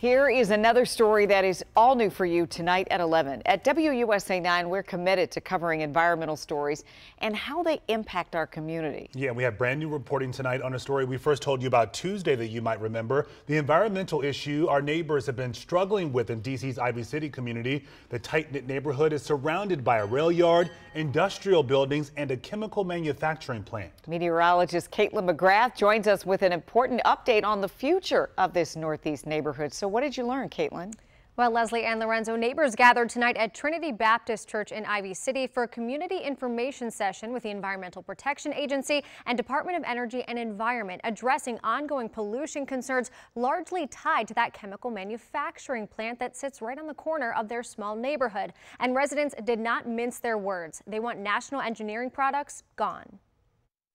Here is another story that is all new for you tonight at 11. At WUSA 9, we're committed to covering environmental stories and how they impact our community. Yeah, we have brand new reporting tonight on a story we first told you about Tuesday that you might remember. The environmental issue our neighbors have been struggling with in DC's Ivy City community. The tight-knit neighborhood is surrounded by a rail yard, industrial buildings, and a chemical manufacturing plant. Meteorologist Caitlin McGrath joins us with an important update on the future of this northeast neighborhood. So what did you learn, Caitlin? Well, Leslie and Lorenzo neighbors gathered tonight at Trinity Baptist Church in Ivy City for a community information session with the Environmental Protection Agency and Department of Energy and Environment addressing ongoing pollution concerns largely tied to that chemical manufacturing plant that sits right on the corner of their small neighborhood. And residents did not mince their words. They want national engineering products gone.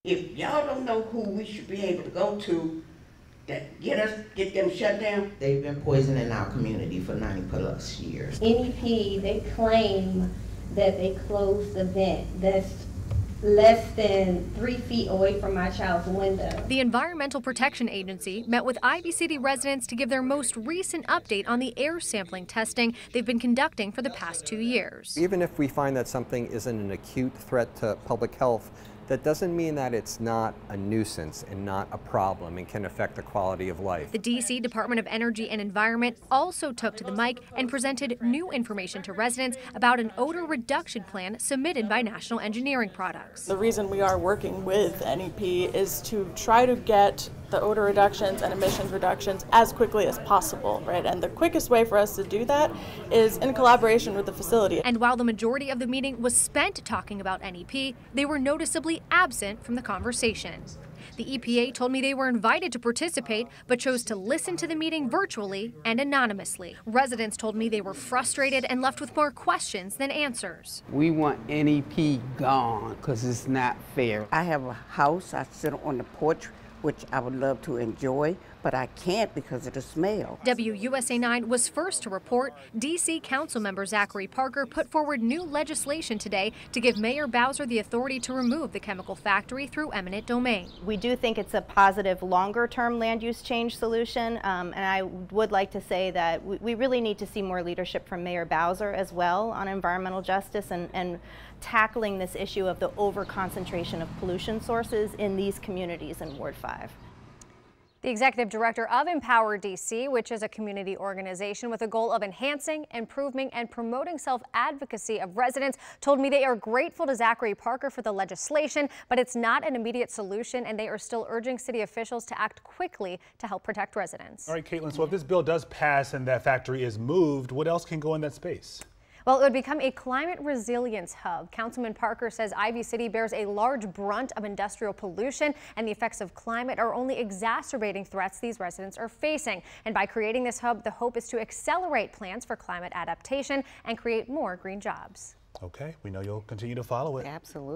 If y'all don't know who we should be able to go to that get us, get them shut down. They've been poisoning our community for 90 plus years. NEP, they claim that they closed the vent that's less than three feet away from my child's window. The Environmental Protection Agency met with Ivy City residents to give their most recent update on the air sampling testing they've been conducting for the past two years. Even if we find that something isn't an acute threat to public health, that doesn't mean that it's not a nuisance and not a problem and can affect the quality of life. The D.C. Department of Energy and Environment also took to the mic and presented new information to residents about an odor reduction plan submitted by National Engineering Products. The reason we are working with NEP is to try to get the odor reductions and emissions reductions as quickly as possible, right? And the quickest way for us to do that is in collaboration with the facility. And while the majority of the meeting was spent talking about NEP, they were noticeably absent from the conversation. The EPA told me they were invited to participate, but chose to listen to the meeting virtually and anonymously. Residents told me they were frustrated and left with more questions than answers. We want NEP gone because it's not fair. I have a house, I sit on the porch which I would love to enjoy, but I can't because of the smell. WUSA 9 was first to report. D.C. Councilmember Zachary Parker put forward new legislation today to give Mayor Bowser the authority to remove the chemical factory through eminent domain. We do think it's a positive longer term land use change solution, um, and I would like to say that we, we, really need to see more leadership from Mayor Bowser as well on environmental justice and, and tackling this issue of the over concentration of pollution sources in these communities in Ward 5. The executive director of Empower DC, which is a community organization with a goal of enhancing, improving, and promoting self-advocacy of residents, told me they are grateful to Zachary Parker for the legislation, but it's not an immediate solution, and they are still urging city officials to act quickly to help protect residents. All right, Caitlin, so if this bill does pass and that factory is moved, what else can go in that space? Well, it would become a climate resilience hub. Councilman Parker says Ivy City bears a large brunt of industrial pollution and the effects of climate are only exacerbating threats these residents are facing. And by creating this hub, the hope is to accelerate plans for climate adaptation and create more green jobs. Okay, we know you'll continue to follow it. Absolutely.